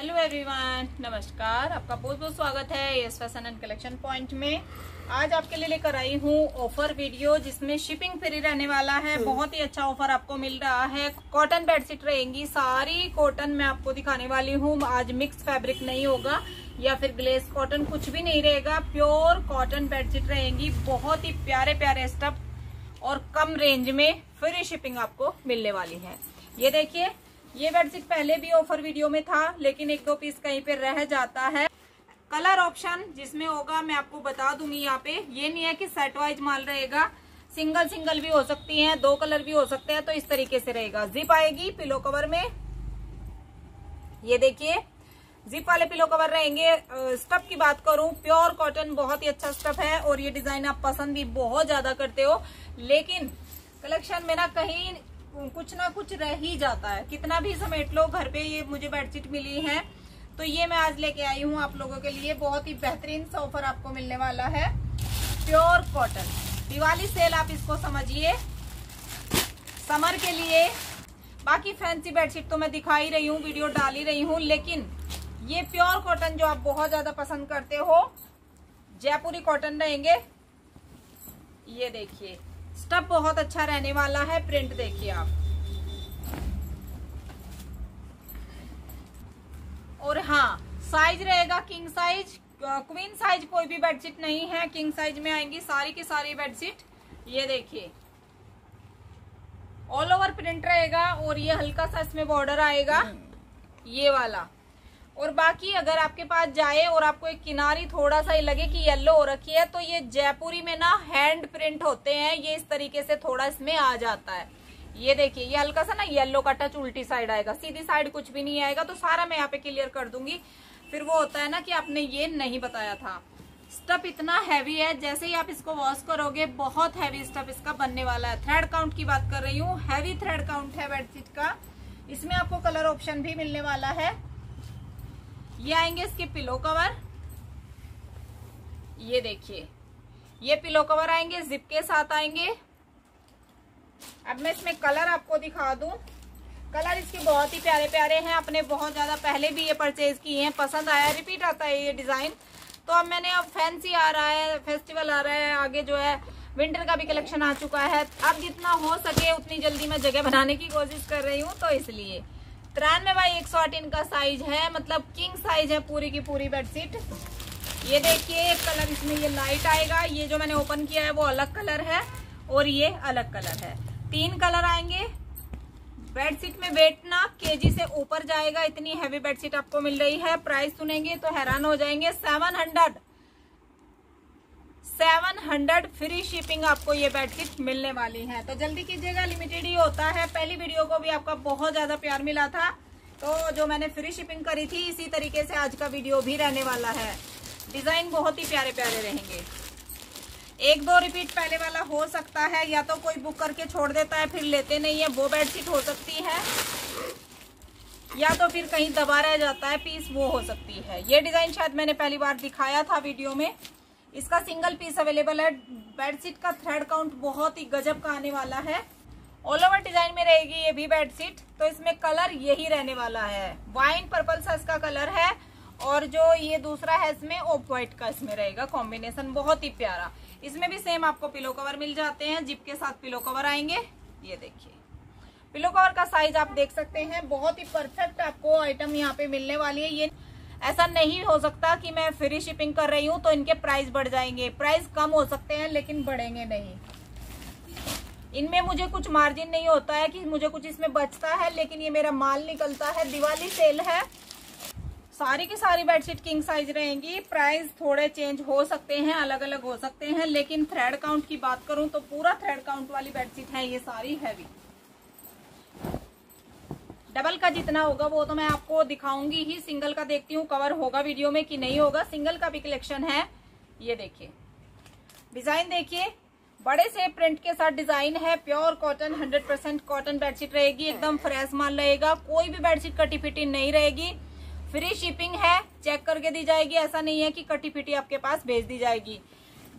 Hello everyone नमस्कार। आपका बहुत बहुत स्वागत है yes fashion and collection point में। आज आपके लिए लेकर आई हूँ ऑफ़र वीडियो जिसमें शिपिंग फ्री रहने वाला है। बहुत ही अच्छा ऑफ़र आपको मिल रहा है। कॉटन बेडशीट रहेंगी। सारी कॉटन मैं आपको दिखाने वाली हूँ। आज मिक्स फैब्रिक नहीं होगा या फिर ग्लेस कॉटन कुछ भी नहीं रहेगा। प्योर कॉटन बेडशीट रहेंगी। बहुत ही प्यारे प्यारे स्टफ़ और कम रेंज में फ्री शिपिंग आपको मिलने वाली है। ये देखिए ये बेडशीट पहले भी ऑफ़र वीडियो में था, लेकिन एक दो पीस कहीं पे रह जाता है। कलर ऑप्शन जिसमें होगा, मैं आपको बता दूँगी यहाँ पे। ये नहीं है कि सेट वाइज माल रहेगा। सिंगल सिंगल भी हो सकती है, दो कलर भी हो सकते हैं तो इस तरीके से रहेगा। जिप आएगी पिलो कवर में। ये देखिए जिप वाले पिलो कवर रहेंगे। स्टफ़ की बात करूँ प्योर कॉटन बहुत ही अच्छा स्टफ़ है, और ये डिज़ाइन आप पसंद भी बहुत ज़्यादा करते हो। लेकिन कलेक्शन में ना कहीं कुछ ना कुछ रह ही जाता है। कितना भी समेट लो, घर पे ये मुझे बेडशीट मिली है तो ये मैं आज लेके आई हूँ आप लोगों के लिए। बहुत ही बेहतरीन सा ऑफ़र आपको मिलने वाला है। प्योर कॉटन दिवाली सेल आप इसको समझिए। समर के लिए। बाकी फैंसी बेडशीट तो मैं दिखा ही रही हूँ वीडियो डाल ही रही हूँ, लेकिन ये प्योर कॉटन जो आप बहुत ज़्यादा पसंद करते हो, जयपुरी कॉटन रहेंगे। ये देखिए। स्टफ़ बहुत अच्छा रहने वाला है प्रिंट देखिए आप। और हाँ साइज़ रहेगा किंग साइज़ क्वीन साइज़ कोई भी बेडशीट नहीं है किंग साइज़ में आएँगी सारी की सारी बेडशीट ये देखिए। ऑल ओवर प्रिंट रहेगा और ये हल्का सा इसमें बॉर्डर आएगा। ये वाला। और बाकी अगर आपके पास जाए और आपको एक किनारी थोड़ा सा ही लगे कि येलो हो रखी है तो ये जयपुरी में ना हैंड प्रिंट होते हैं। ये इस तरीके से थोड़ा इसमें आ जाता है। ये देखिए, ये हल्का सा ना येलो का टच उल्टी साइड आएगा। सीधी साइड कुछ भी नहीं आएगा तो सारा मैं यहाँ पे क्लियर कर दूँगी। फिर वो होता है ना कि आपने ये नहीं बताया था। स्टफ़ इतना हैवी है, जैसे ही आप इसको वॉश करोगे, बहुत हैवी स्टफ़ इसका बनने वाला है। थ्रेड काउंट की बात कर रही हूँ हैवी थ्रेड काउंट है बेडशीट का। इसमें आपको कलर ऑप्शन भी मिलने वाला है। ये आएँगे इसके पिलो कवर ये देखिए। ये पिलो कवर आएँगे जिप के साथ आएँगे। अब मैं इसमें कलर आपको दिखा दूँ। कलर इसके बहुत ही प्यारे प्यारे हैं। अपने बहुत ज़्यादा पहले भी ये परचेज किए हैं। पसंद आया रिपीट आता है ये डिज़ाइन तो अब मैंने अब फैंसी आ रहा है फेस्टिवल आ रहा है। आगे जो है विंटर का भी कलेक्शन आ चुका है। अब जितना हो सके, उतनी जल्दी मैं जगह बनाने की कोशिश कर रही हूँ। तो इसलिए तिरानवे बाई एक सौ आठ इनका साइज़ है मतलब किंग साइज़ है पूरी की पूरी बेडशीट ये देखिए, एक कलर इसमें ये लाइट आएगा। ये जो मैंने ओपन किया है, वो अलग कलर है और ये अलग कलर है। तीन कलर आएँगे। बेडशीट में वेट ना केजी से ऊपर जाएगा। इतनी हैवी बेडशीट आपको मिल रही है। प्राइस सुनेंगे तो हैरान हो जाएँगे। Seven hundred seven hundred free shipping आपको ये बेडशीट मिलने वाली है। तो जल्दी कीजिएगा लिमिटेड ही होता है। पहली वीडियो को भी आपका बहुत ज़्यादा प्यार मिला था। तो जो मैंने फ्री शिपिंग करी थी, इसी तरीके से आज का वीडियो भी रहने वाला है। डिज़ाइन बहुत ही प्यारे प्यारे रहेंगे। एक दो रिपीट पहले वाला हो सकता है, या तो कोई बुक करके छोड़ देता है, फिर लेते नहीं है, वो बेडशीट हो सकती है। या तो फिर कहीं दबा रह जाता है पीस वो हो सकती है। ये डिज़ाइन शायद मैंने पहली बार दिखाया था वीडियो में। इसका सिंगल पीस अवेलेबल है। बेडशीट का थ्रेड काउंट बहुत ही गजब का आने वाला है। ऑल ओवर डिज़ाइन में रहेगी ये भी बेडशीट तो इसमें कलर यही रहने वाला है। वाइन पर्पल सा इसका कलर है। और जो ये दूसरा है, इसमें ऑफ़ व्हाइट का इसमें रहेगा कॉम्बिनेशन बहुत ही प्यारा। इसमें भी सेम आपको पिलो कवर मिल जाते हैं। जिप के साथ पिलो कवर आएँगे। ये देखिए। पिलो कवर का साइज़ आप देख सकते हैं। बहुत ही परफेक्ट आपको आइटम यहाँ पे मिलने वाली है। ये ऐसा नहीं हो सकता कि मैं फ्री शिपिंग कर रही हूँ तो इनके प्राइस बढ़ जाएँगे। प्राइस कम हो सकते हैं, लेकिन बढ़ेंगे नहीं। इनमें मुझे कुछ मार्जिन नहीं होता है कि मुझे कुछ इसमें बचता है, लेकिन ये मेरा माल निकलता है। दिवाली सेल है। सारी की सारी बेडशीट किंग साइज़ रहेंगी। प्राइस थोड़े चेंज हो सकते हैं अलग अलग हो सकते हैं, लेकिन थ्रेड काउंट की बात करूँ तो पूरा थ्रेड काउंट वाली बेडशीट है, ये सारी हैवी डबल का जितना होगा, वो तो मैं आपको दिखाऊँगी ही। सिंगल का देखती हूँ, कवर होगा वीडियो में कि नहीं होगा। सिंगल का भी कलेक्शन है, ये देखिए। डिज़ाइन देखिए, बड़े से प्रिंट के साथ डिज़ाइन है, pure cotton 100 percent cotton bedsheet रहेगी, एकदम फ्रेश माल रहेगा, कोई भी बेडशीट कटी फिटी नहीं रहेगी। फ्री शिपिंग है, चेक करके दी जाएगी, ऐसा नहीं है कि कटी फिटी आपके पास भेज दी जाएगी।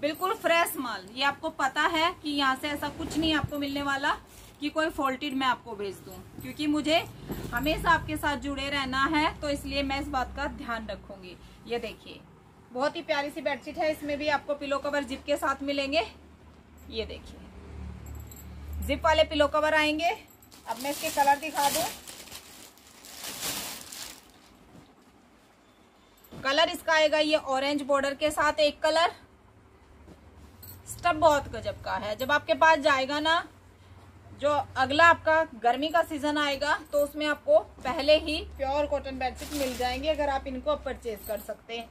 बिल्कुल फ्रेश माल, ये आपको पता है कि यहाँ से ऐसा कुछ नहीं आपको मिलने वाला। कि कोई फॉल्टेड मैं आपको भेज दूँ। क्योंकि मुझे हमेशा आपके साथ जुड़े रहना है तो इसलिए मैं इस बात का ध्यान रखूँगी। ये देखिए, बहुत ही प्यारी सी बेडशीट है, इसमें भी आपको पिलो कवर जिप के साथ मिलेंगे। ये देखिए जिप वाले पिलो कवर आएँगे। अब मैं इसके कलर दिखा दूँ। कलर इसका आएगा ये ऑरेंज बॉर्डर के साथ एक कलर स्टब बहुत गजब का है। जब आपके पास जाएगा ना जो अगला आपका गर्मी का सीज़न आएगा तो उसमें आपको पहले ही प्योर कॉटन बेडशीट मिल जाएँगे, अगर आप इनको परचेज कर सकते हैं।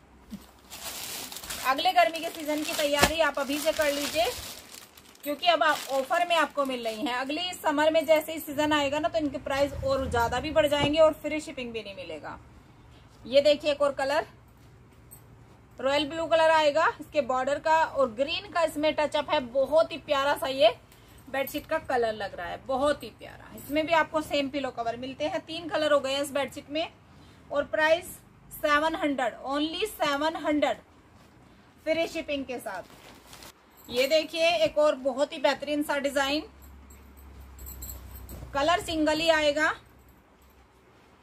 अगले गर्मी के सीज़न की तैयारी आप अभी से कर लीजिए, क्योंकि अब ऑफ़र में आपको मिल रही है। अगली समर में जैसे ही सीज़न आएगा ना तो इनके प्राइस और ज़्यादा भी बढ़ जाएँगे और फ्री शिपिंग भी नहीं मिलेगा। ये देखिए एक और कलर रॉयल ब्लू कलर आएगा, इसके बॉर्डर का और ग्रीन का इसमें टचअप है, बहुत ही प्यारा सा ये बेडशीट का कलर लग रहा है, बहुत ही प्यारा। इसमें भी आपको सेम पिलो कवर मिलते हैं। तीन कलर हो गए इस बेडशीट में। और price seven hundred only seven hundred free shipping के साथ। ये देखिए, एक और बहुत ही बेहतरीन सा डिज़ाइन कलर सिंगल ही आएगा।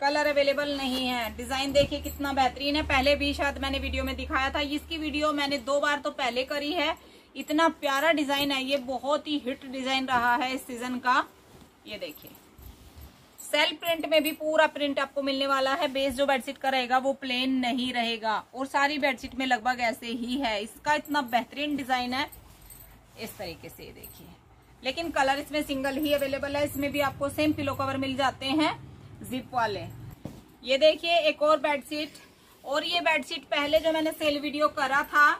कलर अवेलेबल नहीं है। डिज़ाइन देखिए कितना बेहतरीन है। पहले भी शायद मैंने वीडियो में दिखाया था। इसकी वीडियो मैंने दो बार तो पहले करी है। इतना प्यारा डिज़ाइन है, ये बहुत ही हिट डिज़ाइन रहा है इस सीज़न का। ये देखिए। सेल प्रिंट में भी पूरा प्रिंट आपको मिलने वाला है। बेस जो बेडशीट का रहेगा, वो प्लेन नहीं रहेगा। और सारी बेडशीट में लगभग ऐसे ही है। इसका इतना बेहतरीन डिज़ाइन है। इस तरीके से देखिए। लेकिन कलर इसमें सिंगल ही अवेलेबल है। इसमें भी आपको सेम पिलो कवर मिल जाते हैं। जिप वाले। ये देखिए, एक और बेडशीट और ये बेडशीट पहले जो मैंने सेल वीडियो करा था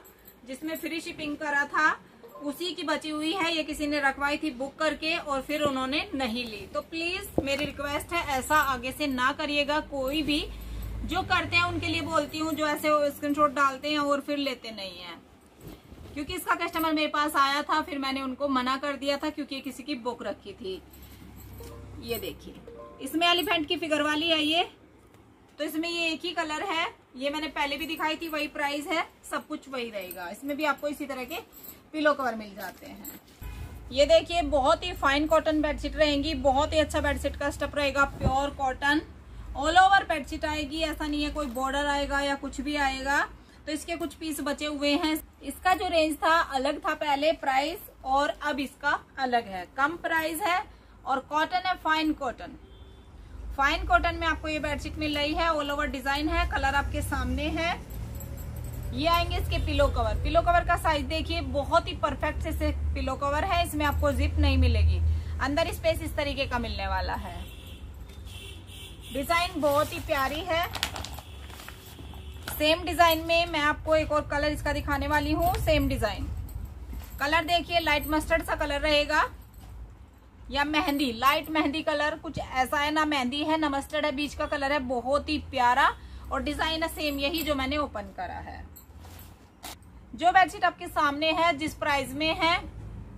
जिसमें फ्री शिपिंग करा था, उसी की बची हुई है, ये किसी ने रखवाई थी बुक करके और फिर उन्होंने नहीं ली। तो प्लीज़ मेरी रिक्वेस्ट है, ऐसा आगे से ना करिएगा कोई भी। जो करते हैं, उनके लिए बोलती हूँ, जो ऐसे स्क्रीनशॉट डालते हैं और फिर लेते नहीं है। क्योंकि इसका कस्टमर मेरे पास आया था, फिर मैंने उनको मना कर दिया था, क्योंकि किसी की बुक रखी थी। ये देखिए, इसमें एलिफेंट की फिगर वाली है ये। तो इसमें ये एक ही कलर है। ये मैंने पहले भी दिखाई थी, वही प्राइस है, सब कुछ वही रहेगा। इसमें भी आपको इसी तरह के पिलो कवर मिल जाते हैं। ये देखिए, बहुत ही फाइन कॉटन बेडशीट रहेंगी, बहुत ही अच्छा बेडशीट का स्टप रहेगा pure cotton all over bedsheet आएगी, ऐसा नहीं है कोई बॉर्डर आएगा या कुछ भी आएगा। तो इसके कुछ पीस बचे हुए हैं। इसका जो रेंज था, अलग था पहले प्राइस और अब इसका अलग है। कम प्राइस है और कॉटन है फाइन कॉटन फाइन कॉटन में आपको ये बेडशीट मिल रही है। ऑल ओवर डिज़ाइन है कलर आपके सामने है। ये आएँगे इसके पिलो कवर पिलो कवर का साइज़ देखिए, बहुत ही परफेक्ट से पिलो कवर है। इसमें आपको जिप नहीं मिलेगी। अंदर स्पेस इस तरीके का मिलने वाला है। डिज़ाइन बहुत ही प्यारी है। सेम डिज़ाइन में मैं आपको एक और कलर इसका दिखाने वाली हूँ। सेम डिज़ाइन कलर देखिए लाइट मस्टर्ड सा कलर रहेगा। या मेहंदी लाइट मेहंदी कलर कुछ ऐसा है ना, मेहंदी है, ना मस्टर्ड है बीच का कलर है, बहुत ही प्यारा और डिज़ाइन है सेम यही जो मैंने ओपन करा है। जो बेडशीट आपके सामने है, जिस प्राइस में है,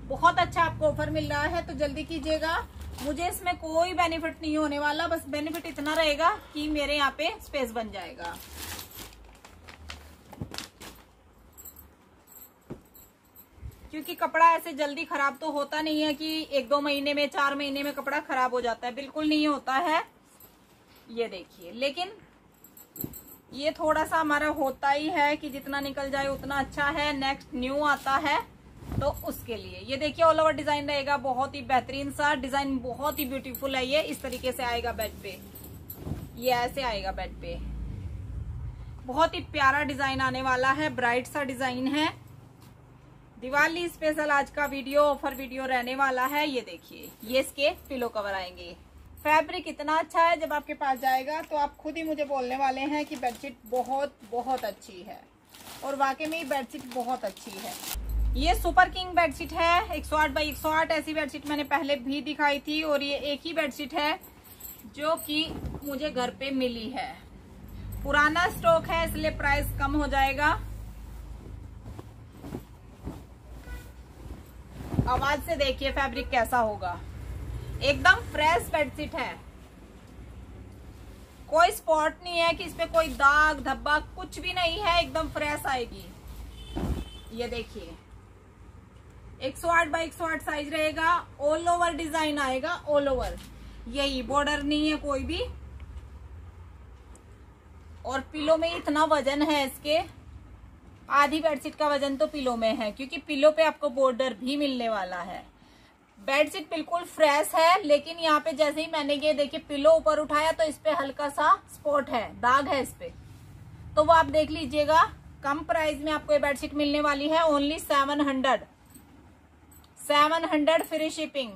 बहुत अच्छा आपको ऑफ़र मिल रहा है तो जल्दी कीजिएगा। मुझे इसमें कोई बेनिफिट नहीं होने वाला, बस बेनिफिट इतना रहेगा कि मेरे यहाँ पे स्पेस बन जाएगा। क्योंकि कपड़ा ऐसे जल्दी खराब तो होता नहीं है कि एक दो महीने में, चार महीने में कपड़ा खराब हो जाता है। बिल्कुल नहीं होता है। ये देखिए, लेकिन ये थोड़ा सा हमारा होता ही है कि जितना निकल जाए उतना अच्छा है। नेक्स्ट न्यू आता है तो उसके लिए। ये देखिए ऑल ओवर डिज़ाइन रहेगा। बहुत ही बेहतरीन सा डिज़ाइन बहुत ही ब्यूटीफुल है ये। इस तरीके से आएगा बेड पे। ये ऐसे आएगा बेड पे। बहुत ही प्यारा डिज़ाइन आने वाला है। ब्राइट सा डिज़ाइन है। दिवाली स्पेशल आज का वीडियो ऑफ़र वीडियो रहने वाला है, ये देखिए। ये इसके पिलो कवर आएँगे। फैब्रिक इतना अच्छा है, जब आपके पास जाएगा तो आप खुद ही मुझे बोलने वाले हैं कि बेडशीट बहुत बहुत अच्छी है। और वाकई में बेडशीट बहुत अच्छी है। ये सुपर किंग बेडशीट है, एक सौ आठ बाई एक सौ आठ, ऐसी बेडशीट मैंने पहले भी दिखाई थी, और ये एक ही बेडशीट है, जो कि मुझे घर पे मिली है। पुराना स्टॉक है, इसलिए प्राइस कम हो जाएगा। आवाज़ से देखिए फैब्रिक कैसा होगा। एकदम फ्रेश बेडशीट है। कोई स्पॉट नहीं है कि इस पे कोई दाग, धब्बा, कुछ भी नहीं है, एकदम फ्रेश आएगी। ये देखिए। 108 बाई 108 साइज़ रहेगा ऑल ओवर डिज़ाइन आएगा ऑल ओवर यही बॉर्डर नहीं है कोई भी। और पिलो में इतना वज़न है इसके। आधी बेडशीट का वज़न तो पिलो में है, क्योंकि पिलो पे आपको बॉर्डर भी मिलने वाला है। बेडशीट बिल्कुल फ्रेश है, लेकिन यहाँ पे जैसे ही मैंने ये देखिए पिलो ऊपर उठाया तो इस पे हल्का सा स्पॉट है, दाग है इस पे। तो वो आप देख लीजिएगा, कम प्राइस में आपको ये बेडशीट मिलने वाली है, only seven hundred. Seven hundred free shipping.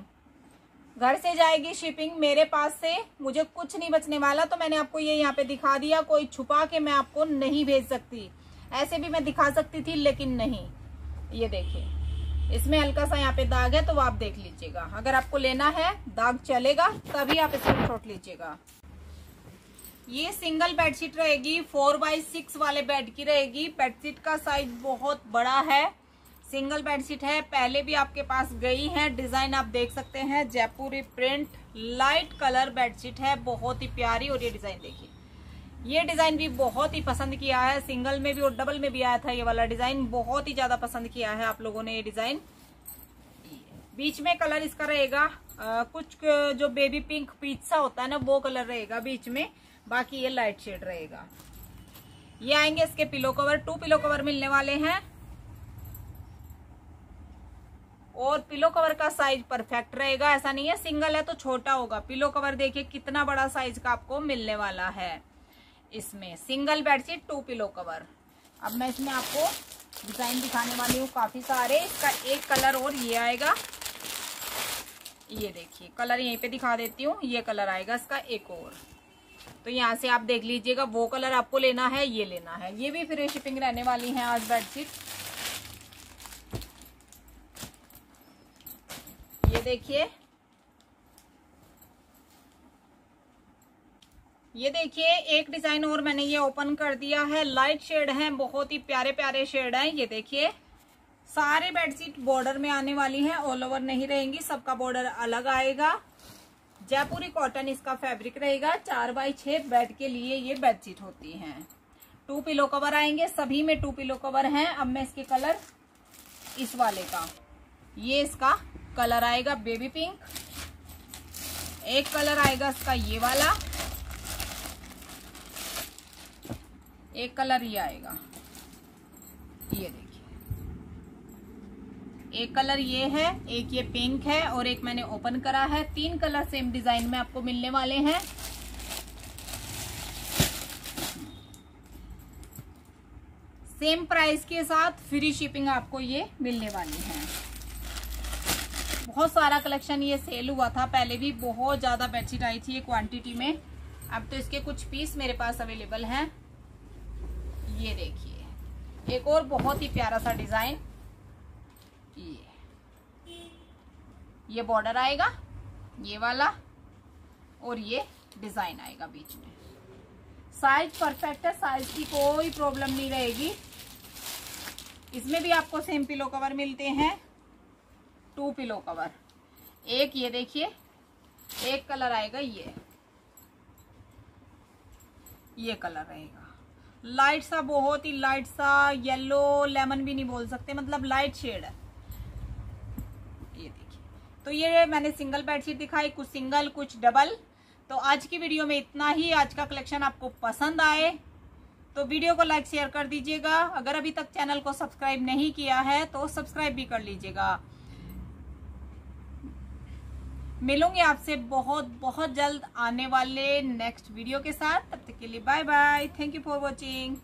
घर से जाएगी शिपिंग मेरे पास से, मुझे कुछ नहीं बचने वाला तो मैंने आपको ये यहाँ पे दिखा दिया, कोई छुपा के मैं आपको नहीं भेज सकती। ऐसे भी मैं दिखा सकती थी, लेकिन नहीं। ये देखिए। इसमें हल्का सा यहाँ पे दाग है तो आप देख लीजिएगा। अगर आपको लेना है, दाग चलेगा, तभी आप इसको छोट लीजिएगा। ये सिंगल बेडशीट रहेगी फोर बाई सिक्स वाले बेड की रहेगी। बेडशीट का साइज़ बहुत बड़ा है। सिंगल बेडशीट है, पहले भी आपके पास गई है। डिज़ाइन आप देख सकते हैं, Jaipuri print light colour bedsheet है, बहुत ही प्यारी और ये डिज़ाइन देखिए। ये डिज़ाइन भी बहुत ही पसंद किया है। सिंगल में भी और डबल में भी आया था ये वाला डिज़ाइन। बहुत ही ज़्यादा पसंद किया है आप लोगों ने ये डिज़ाइन। बीच में कलर इसका रहेगा। कुछ जो बेबी पिंक पीछा होता है ना, वो कलर रहेगा बीच में। बाकी ये लाइट शेड रहेगा। ये आएँगे इसके pillow cover two pillow cover मिलने वाले हैं। और पिलो कवर का साइज़ परफेक्ट रहेगा। ऐसा नहीं है सिंगल है तो छोटा होगा। पिलो कवर देखिए कितना बड़ा साइज़ का आपको मिलने वाला है। इसमें। Single bedsheet two pillow cover. अब मैं इसमें आपको डिज़ाइन दिखाने वाली हूँ काफ़ी सारे। इसका एक कलर और ये आएगा। ये देखिए, कलर यहीं पे दिखा देती हूँ। ये कलर आएगा इसका एक और। तो यहाँ से आप देख लीजिएगा, वो कलर आपको लेना है, ये लेना है। ये भी फ्री शिपिंग रहने वाली है आज बेडशीट। ये देखिए ये देखिए, एक डिज़ाइन और मैंने ये ओपन कर दिया है। लाइट शेड है, बहुत ही प्यारे प्यारे शेड हैं। ये देखिए, सारे बेडशीट बॉर्डर में आने वाली हैं ऑल ओवर नहीं रहेंगी, सबका बॉर्डर अलग आएगा। जयपुरी कॉटन इसका फैब्रिक रहेगा। चार बाई छह बेड के लिए ये बेडशीट होती हैं। टू पिलो कवर आएँगे, सभी में टू पिलो कवर हैं। अब मैं इसके कलर इस वाले का। ये इसका कलर आएगा बेबी पिंक एक कलर आएगा इसका ये वाला। एक कलर ये आएगा। ये देखिए। एक कलर ये है, एक ये पिंक है और एक मैंने ओपन करा है। तीन कलर सेम डिज़ाइन में आपको मिलने वाले हैं। सेम प्राइस के साथ फ्री शिपिंग आपको ये मिलने वाली है। बहुत सारा कलेक्शन ये सेल हुआ था। पहले भी बहुत ज़्यादा बेडशीट आई थी ये क्वांटिटी में। अब तो इसके कुछ पीस मेरे पास अवेलेबल हैं। ये देखिए। एक और बहुत ही प्यारा सा डिज़ाइन। ये। ये बॉर्डर आएगा, ये वाला, और ये डिज़ाइन आएगा बीच में। साइज़ परफेक्ट है साइज़ की कोई प्रॉब्लम नहीं रहेगी। इसमें भी आपको सेम पिलो कवर मिलते हैं। टू पिलो कवर एक ये देखिए, एक कलर आएगा ये। ये कलर रहेगा। लाइट सा बहुत ही लाइट सा येलो लेमन भी नहीं बोल सकते मतलब लाइट शेड है। ये देखिए। तो ये मैंने सिंगल बेडशीट दिखाई, कुछ सिंगल कुछ डबल तो आज की वीडियो में इतना ही। आज का कलेक्शन आपको पसंद आए तो वीडियो को लाइक शेयर कर दीजिएगा। अगर अभी तक चैनल को सब्सक्राइब नहीं किया है तो सब्सक्राइब भी कर लीजिएगा। मिलूँगी आपसे बहुत बहुत जल्द आने वाले नेक्स्ट वीडियो के साथ। तब तक के लिए bye bye thank you for watching